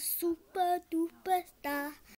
super duper star.